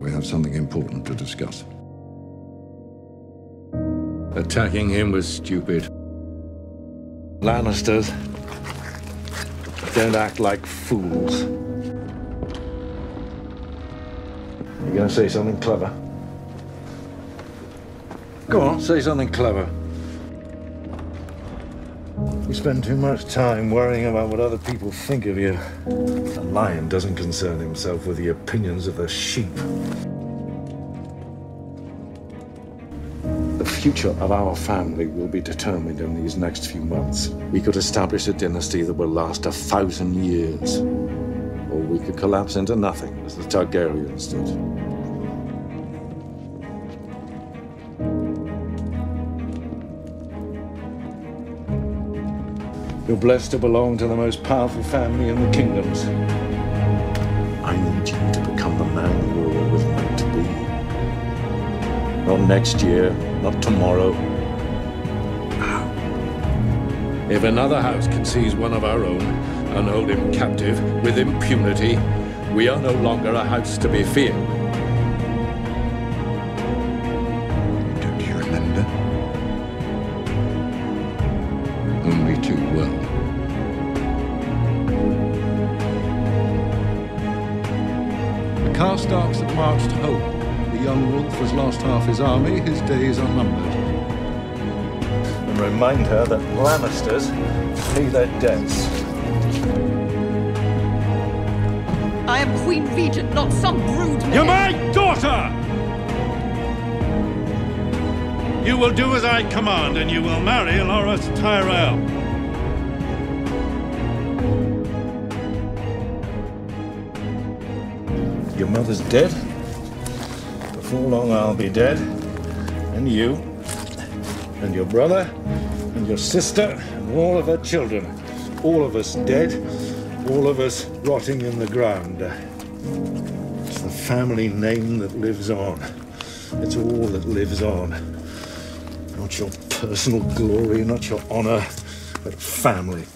We have something important to discuss. Attacking him was stupid. Lannisters don't act like fools. You're gonna say something clever? Go on, say something clever. You spend too much time worrying about what other people think of you. A lion doesn't concern himself with the opinions of the sheep. The future of our family will be determined in these next few months. We could establish a dynasty that will last a thousand years. Or we could collapse into nothing, as the Targaryens did. You're blessed to belong to the most powerful family in the kingdoms. I need you to become the man you were always meant to be. Not next year, not tomorrow. If another house can seize one of our own and hold him captive with impunity, we are no longer a house to be feared. Too well. The Karstarks have marched home. The young wolf has lost half his army. His days are numbered. And remind her that Lannisters pay their debts. I am Queen Regent, not some brood You're my daughter! You will do as I command, and you will marry Loras Tyrell. Your mother's dead. Before long, I'll be dead. And you. And your brother. And your sister. And all of her children. All of us dead. All of us rotting in the ground. It's the family name that lives on. It's all that lives on. Not your personal glory, not your honor, but family.